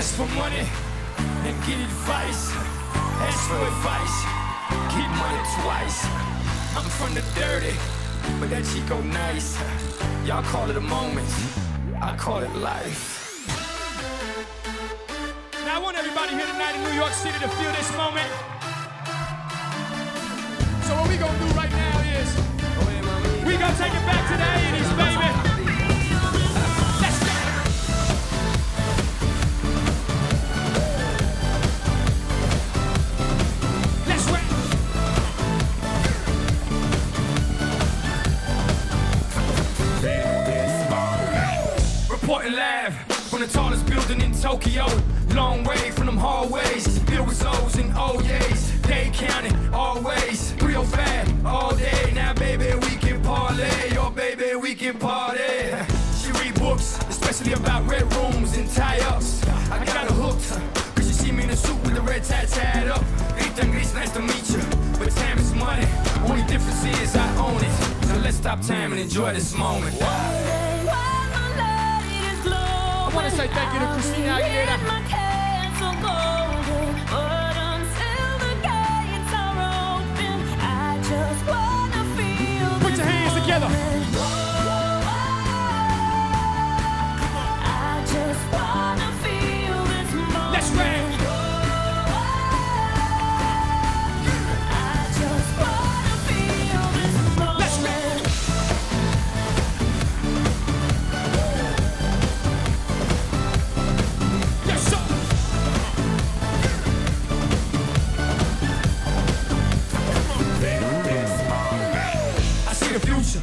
for money and get advice. Ask for advice, get money twice. I'm from the dirty, but that Chico nice. Y'all call it a moment, I call it life. Now I want everybody here tonight in New York City to feel this moment. So what we gonna do right now is we gonna take it back to the 80s, Reporting live from the tallest building in Tokyo. Long way from them hallways. Filled with O's and O's. They counting always. 305 all day. Now, baby, we can parlay. Oh, baby, we can party. She read books, especially about red rooms and tie ups. I got her hooked. Cause she see me in a suit with the red tie tied up. Ethan Grease, nice to meet you. But time is money. Only difference is I own it. Now let's stop time and enjoy this moment. I want to say thank you to Christina Aguilera.